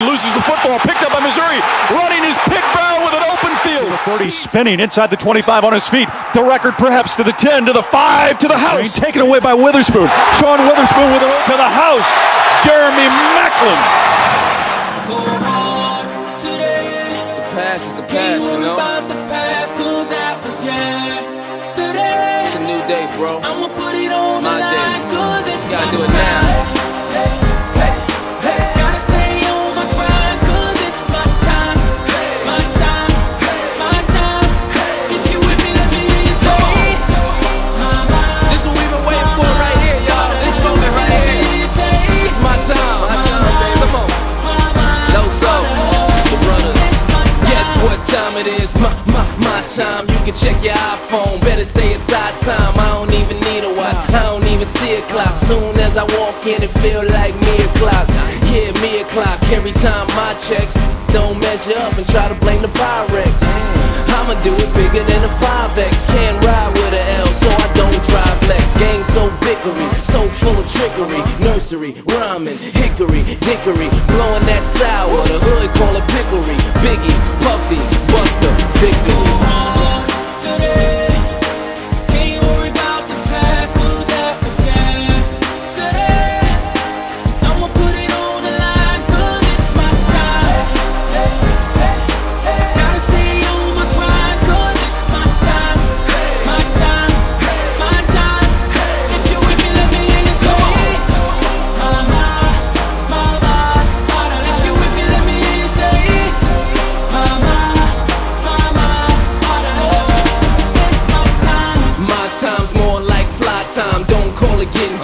Loses the football, picked up by Missouri. Running is Pitt Brown with an open field. The 40 spinning inside the 25 on his feet. The record perhaps to the 10, to the 5, to the house. Taken away by Weatherspoon. Sean Weatherspoon with it to the house. Jeremy Maclin. The past is the past, you know. It's a new day, bro. I'ma put it on My the day. line, cause it's You gotta do it time. now. Your iPhone. Better say it's our time. I don't even need a watch. I don't even see a clock. Soon as I walk in, it feel like me o'clock. Yeah, me o'clock. Every time my checks don't measure up and try to blame the Pyrex. I'ma do it bigger than a 5X. Can't ride with a L, so I don't drive Lex. Game so bickery, so full of trickery. Nursery, rhyming, hickory, dickory, blowing that sour. The hood call it picklery. Biggie, Puffy, Buster, victory.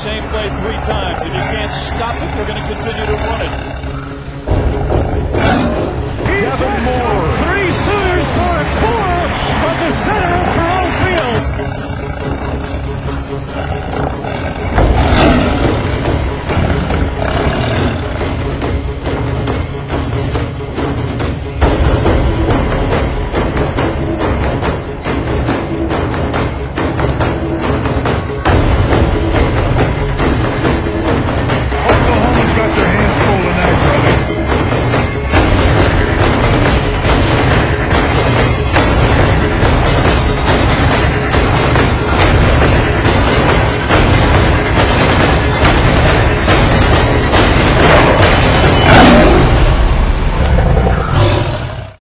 same play three times. If you can't stop it, we're going to continue to run it. Devin Moore.